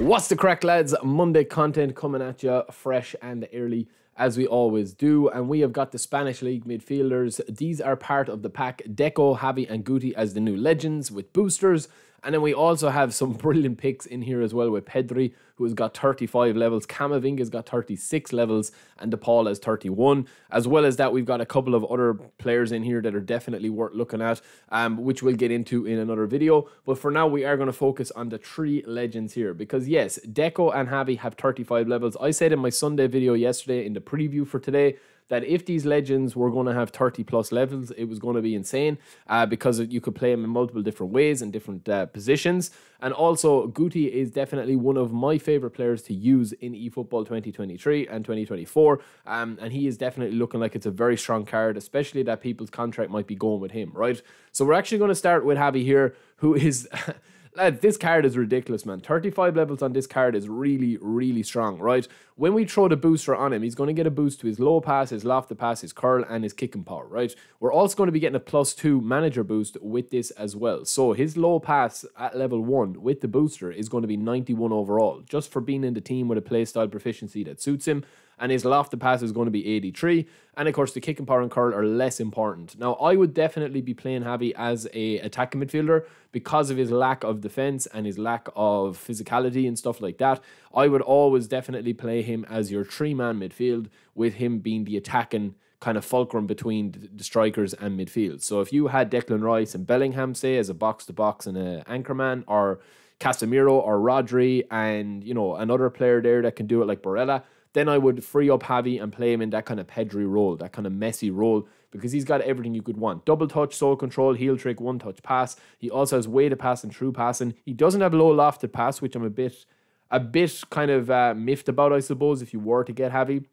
What's the crack, lads? Monday content coming at you fresh and early as we always do. And we have got the Spanish League midfielders. These are part of the pack Deco, Xavi, and Guti as the new legends with boosters. And then we also have some brilliant picks in here as well with Pedri, who has got 35 levels. Camavinga's got 36 levels, and DePaul has 31. As well as that, we've got a couple of other players in here that are definitely worth looking at, um, which we'll get into in another video. But for now, we are going to focus on the three legends here because yes, Deco and Xavi have 35 levels. I said in my Sunday video yesterday in the preview for today that if these legends were going to have 30 plus levels, it was going to be insane uh, because you could play them in multiple different ways and different uh, positions. And also, Guti is definitely one of my favorite players to use in eFootball 2023 and 2024. Um, and he is definitely looking like it's a very strong card, especially that people's contract might be going with him, right? So we're actually going to start with Xavi here, who is. Lads, this card is ridiculous, man. 35 levels on this card is really, really strong, right? When we throw the booster on him, he's going to get a boost to his low pass, his lofted pass, his curl, and his kicking power, right? We're also going to be getting a plus two manager boost with this as well. So his low pass at level one with the booster is going to be 91 overall, just for being in the team with a playstyle proficiency that suits him and his lofted pass is going to be 83. And of course, the kick and power and curl are less important. Now, I would definitely be playing Xavi as a attacking midfielder because of his lack of defense and his lack of physicality and stuff like that. I would always definitely play him as your three man midfield, with him being the attacking kind of fulcrum between the strikers and midfield. So if you had Declan Rice and Bellingham, say, as a box to box and an anchorman, or Casemiro or Rodri, and you know another player there that can do it like Barella then I would free up Xavi and play him in that kind of Pedri role, that kind of Messi role, because he's got everything you could want. Double touch, sole control, heel trick, one touch pass. He also has weighted pass and through passing. He doesn't have low lofted pass, which I'm a bit a bit kind of uh, miffed about, I suppose, if you were to get Xavi.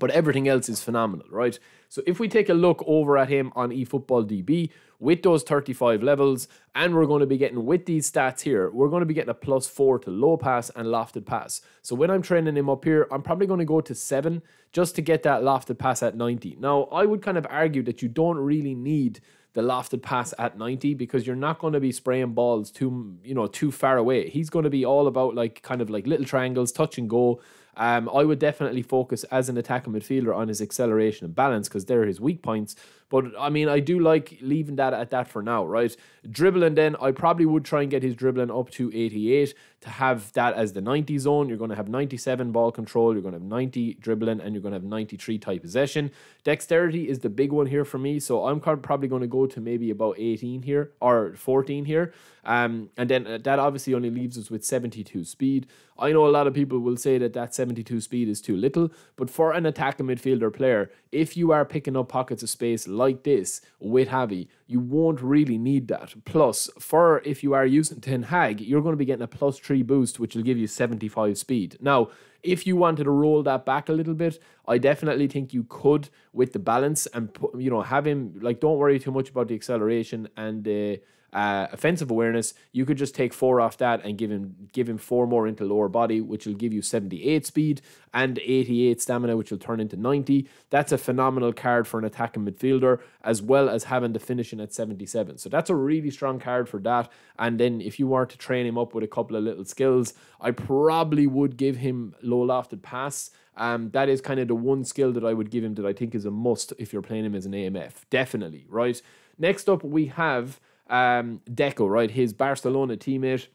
But everything else is phenomenal, right? So if we take a look over at him on eFootball DB with those 35 levels, and we're going to be getting with these stats here, we're going to be getting a plus four to low pass and lofted pass. So when I'm training him up here, I'm probably going to go to seven just to get that lofted pass at 90. Now, I would kind of argue that you don't really need the lofted pass at 90 because you're not going to be spraying balls too you know too far away he's going to be all about like kind of like little triangles touch and go um, I would definitely focus as an attacking midfielder on his acceleration and balance because they're his weak points. But I mean, I do like leaving that at that for now, right? Dribbling, then I probably would try and get his dribbling up to 88 to have that as the 90 zone. You're going to have 97 ball control, you're going to have 90 dribbling, and you're going to have 93 tight possession. Dexterity is the big one here for me, so I'm probably going to go to maybe about 18 here or 14 here. Um, and then uh, that obviously only leaves us with 72 speed. I know a lot of people will say that that 72 speed is too little, but for an attacking midfielder player, if you are picking up pockets of space like this with Xavi, you won't really need that. Plus, for if you are using Ten Hag, you're going to be getting a plus three boost, which will give you 75 speed. Now, if you wanted to roll that back a little bit, I definitely think you could with the balance and put, you know have him like don't worry too much about the acceleration and uh, uh, offensive awareness, you could just take four off that and give him give him four more into lower body, which will give you 78 speed and 88 stamina, which will turn into 90. That's a phenomenal card for an attacking midfielder, as well as having the finishing at 77. So that's a really strong card for that. And then if you were to train him up with a couple of little skills, I probably would give him low lofted pass. Um, that is kind of the one skill that I would give him that I think is a must if you're playing him as an AMF. Definitely, right? Next up, we have um, Deco, right? His Barcelona teammate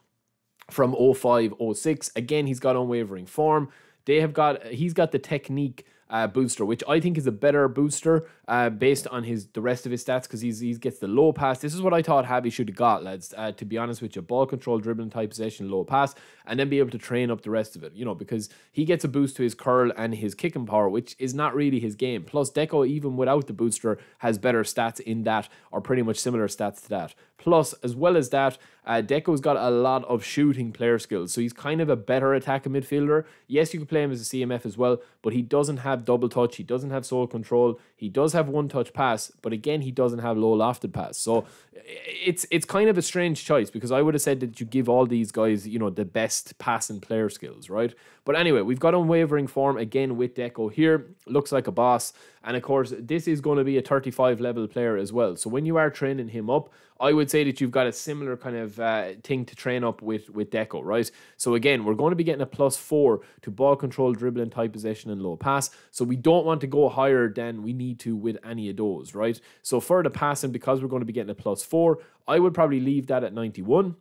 from 05 06. Again, he's got unwavering form. They have got, he's got the technique uh, booster, which I think is a better booster uh, based on his the rest of his stats because he's he gets the low pass. This is what I thought Xavi should have got, lads. Uh, to be honest with you, ball control, dribbling, tight possession, low pass, and then be able to train up the rest of it. You know, because he gets a boost to his curl and his kicking power, which is not really his game. Plus, Deco, even without the booster, has better stats in that, or pretty much similar stats to that. Plus, as well as that, uh, Deco's got a lot of shooting player skills, so he's kind of a better attacking midfielder. Yes, you can play him as a CMF as well, but he doesn't have double touch. He doesn't have sole control. He does have one touch pass, but again, he doesn't have low lofted pass. So it's it's kind of a strange choice because I would have said that you give all these guys, you know, the best passing player skills, right? But anyway, we've got unwavering form again with Deco here. Looks like a boss. And of course, this is going to be a 35 level player as well. So when you are training him up, I would say that you've got a similar kind of uh, thing to train up with with Deco, right? So again, we're going to be getting a plus four to ball control, dribbling, tight possession, and low pass. So we don't want to go higher than we need to with any of those, right? So for the passing, because we're going to be getting a plus four, I would probably leave that at 91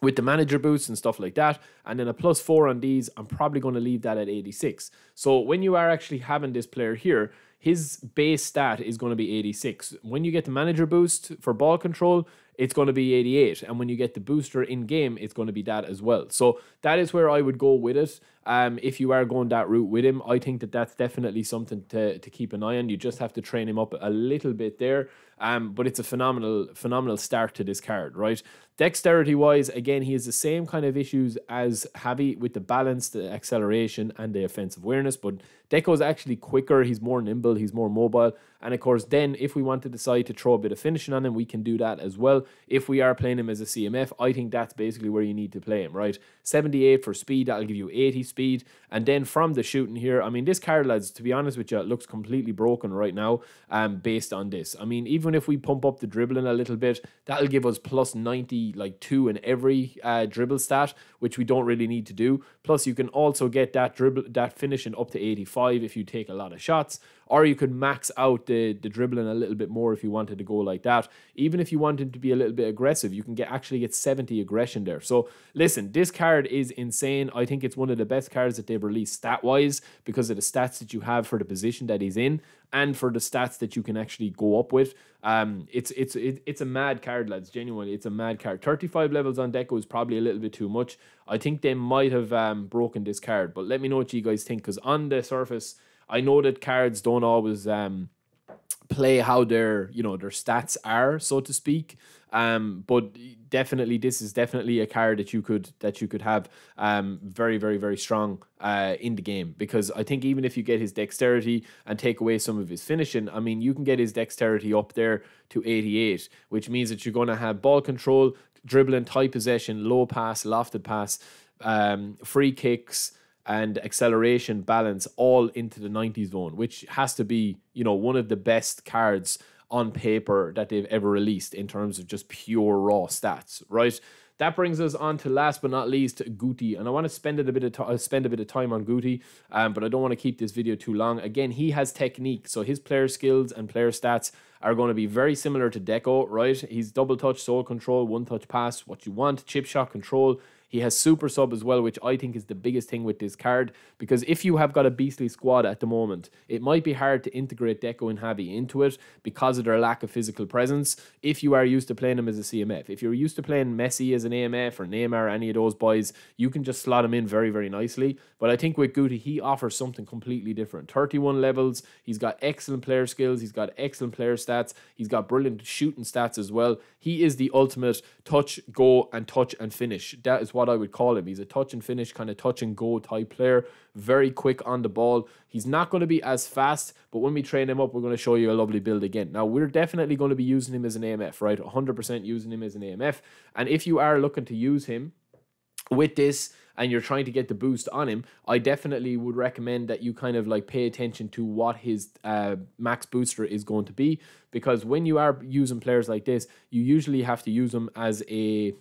with the manager boosts and stuff like that. And then a plus four on these, I'm probably going to leave that at 86. So when you are actually having this player here, his base stat is going to be 86. When you get the manager boost for ball control, it's going to be 88. And when you get the booster in game, it's going to be that as well. So that is where I would go with it. Um, if you are going that route with him, I think that that's definitely something to, to keep an eye on. You just have to train him up a little bit there. Um, but it's a phenomenal, phenomenal start to this card, right? Dexterity wise, again, he has the same kind of issues as Xavi with the balance, the acceleration, and the offensive awareness. But Deco's actually quicker. He's more nimble. He's more mobile. And of course, then if we want to decide to throw a bit of finishing on him, we can do that as well. If we are playing him as a CMF, I think that's basically where you need to play him, right? 78 for speed, that'll give you 80 speed. And then from the shooting here, I mean, this card, lads, to be honest with you, looks completely broken right now um, based on this. I mean, even if we pump up the dribbling a little bit, that'll give us plus 90, like two in every uh, dribble stat, which we don't really need to do. Plus, you can also get that dribble, that finishing up to 85 if you take a lot of shots or you could max out the, the dribbling a little bit more if you wanted to go like that. Even if you wanted to be a little bit aggressive, you can get actually get 70 aggression there. So listen, this card is insane. I think it's one of the best cards that they've released stat wise because of the stats that you have for the position that he's in and for the stats that you can actually go up with. Um, it's it's it, it's a mad card, lads. Genuinely, it's a mad card. Thirty five levels on Deco is probably a little bit too much. I think they might have um, broken this card, but let me know what you guys think because on the surface I know that cards don't always um, play how their you know their stats are, so to speak. Um, but definitely, this is definitely a card that you could that you could have um, very, very, very strong uh, in the game because I think even if you get his dexterity and take away some of his finishing, I mean, you can get his dexterity up there to 88, which means that you're going to have ball control, dribbling, tight possession, low pass, lofted pass, um, free kicks and acceleration balance all into the 90 zone, which has to be, you know, one of the best cards on paper that they've ever released in terms of just pure raw stats, right? That brings us on to last but not least Guti, and I want to spend a bit of uh, spend a bit of time on Guti, um, but I don't want to keep this video too long. Again, he has technique, so his player skills and player stats are going to be very similar to Deco, right? He's double touch, sole control, one touch pass, what you want, chip shot control. He has super sub as well, which I think is the biggest thing with this card. Because if you have got a beastly squad at the moment, it might be hard to integrate Deco and Xavi into it because of their lack of physical presence. If you are used to playing them as a CMF, if you're used to playing Messi as an AMF or Neymar, or any of those boys, you can just slot him in very, very nicely. But I think with Guti, he offers something completely different. 31 levels, he's got excellent player skills, he's got excellent player stats, he's got brilliant shooting stats as well. He is the ultimate touch, go, and touch and finish. That is what I would call him. He's a touch and finish, kind of touch and go type player. Very quick on the ball. He's not going to be as fast, but when we train him up, we're going to show you a lovely build again. Now, we're definitely going to be using him as an AMF, right? 100% using him as an AMF. And if you are looking to use him with this, and you're trying to get the boost on him, I definitely would recommend that you kind of like pay attention to what his uh, max booster is going to be because when you are using players like this, you usually have to use them as a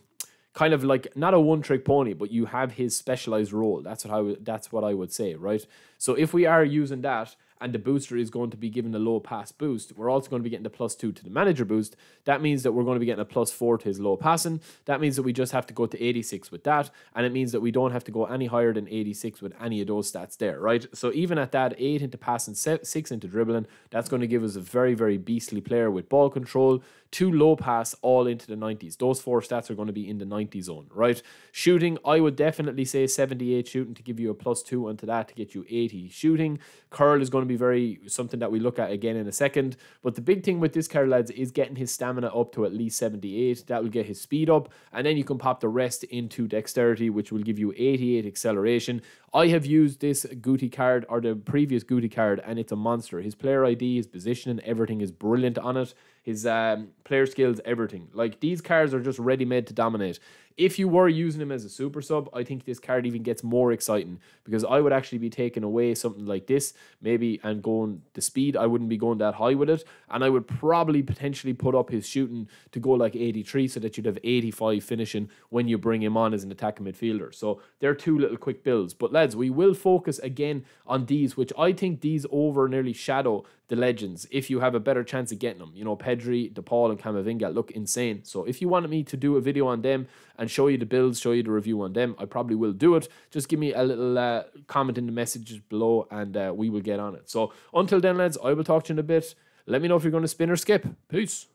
kind of like not a one trick pony, but you have his specialized role. That's what I would that's what I would say, right? So if we are using that and the booster is going to be given a low pass boost, we're also going to be getting the plus two to the manager boost. That means that we're going to be getting a plus four to his low passing. That means that we just have to go to 86 with that. And it means that we don't have to go any higher than 86 with any of those stats there, right? So even at that, eight into passing, six into dribbling, that's going to give us a very, very beastly player with ball control, two low pass, all into the 90s. Those four stats are going to be in the 90 zone, right? Shooting, I would definitely say 78 shooting to give you a plus two onto that to get you 80 shooting. Curl is going to be very something that we look at again in a second. But the big thing with this card, lads, is getting his stamina up to at least 78. That will get his speed up. And then you can pop the rest into dexterity, which will give you 88 acceleration. I have used this Guti card or the previous Guti card, and it's a monster. His player ID, his positioning, everything is brilliant on it. His um, player skills, everything. Like these cards are just ready made to dominate if you were using him as a super sub, I think this card even gets more exciting because I would actually be taking away something like this, maybe, and going the speed. I wouldn't be going that high with it. And I would probably potentially put up his shooting to go like 83 so that you'd have 85 finishing when you bring him on as an attacking midfielder. So they're two little quick builds. But lads, we will focus again on these, which I think these over nearly shadow the legends if you have a better chance of getting them. You know, Pedri, DePaul, and Camavinga look insane. So if you wanted me to do a video on them and show you the builds, show you the review on them, I probably will do it. Just give me a little uh, comment in the messages below and uh, we will get on it. So until then, lads, I will talk to you in a bit. Let me know if you're going to spin or skip. Peace.